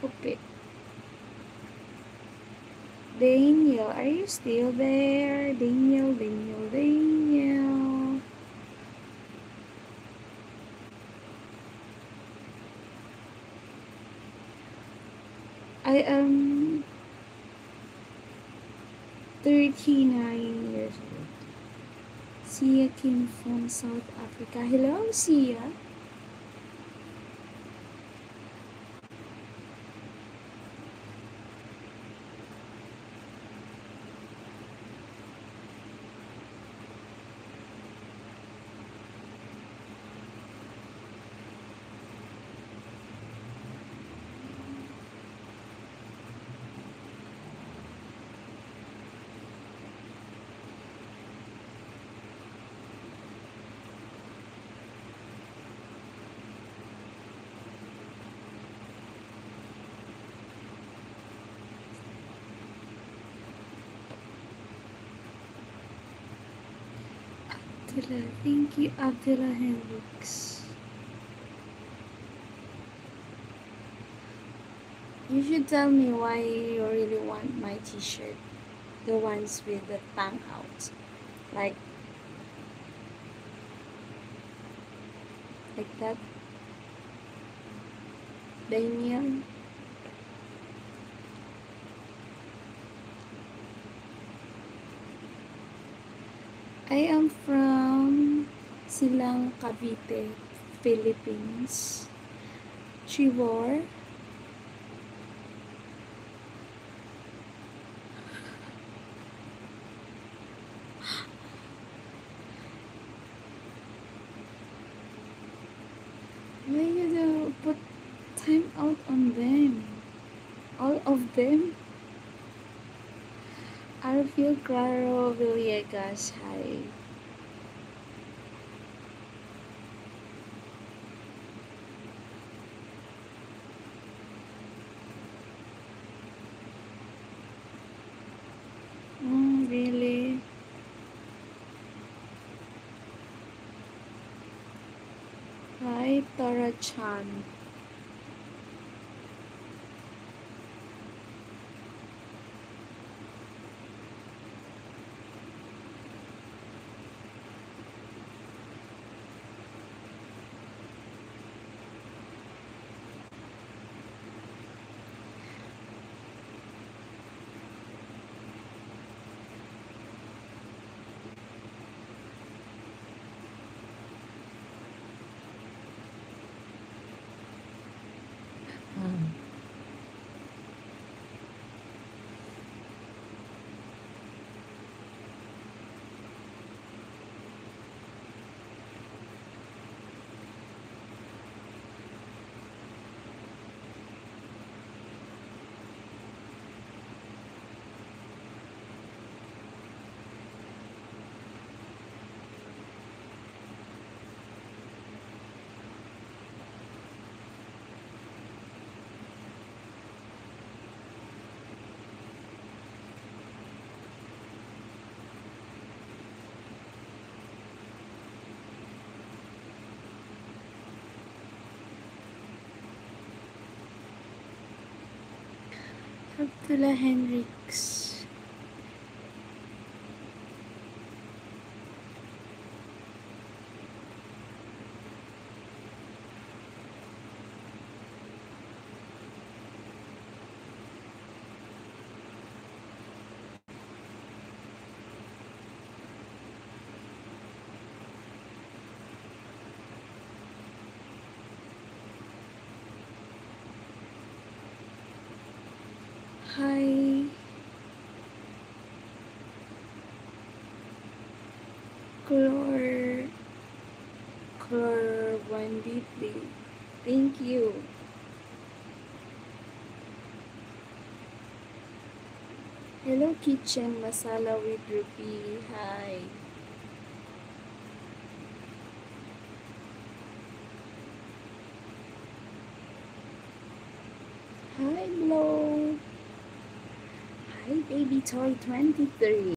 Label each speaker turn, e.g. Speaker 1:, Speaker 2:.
Speaker 1: Kupit. Daniel, are you still there? Daniel, Daniel, Daniel. I am 39 years old. Sia came from South Africa. Hello, Sia. Abdullah, thank you, Abdullah Hendricks. You should tell me why you really want my t-shirt. The ones with the tongue out. Like like that. Daniel. I am from Silang Cavite, Philippines. Chivor. Why you do put time out on them? All of them? Arvil Claro Villegas, hi. तर छान Abdullah Hendricks. Hi. Chlor. Chlor Banditli. Thank you. Hello, kitchen masala with rupee. Hi. Hi, Blow. Baby toy 23.